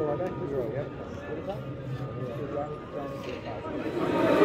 Oh, I got you, yeah. What is that?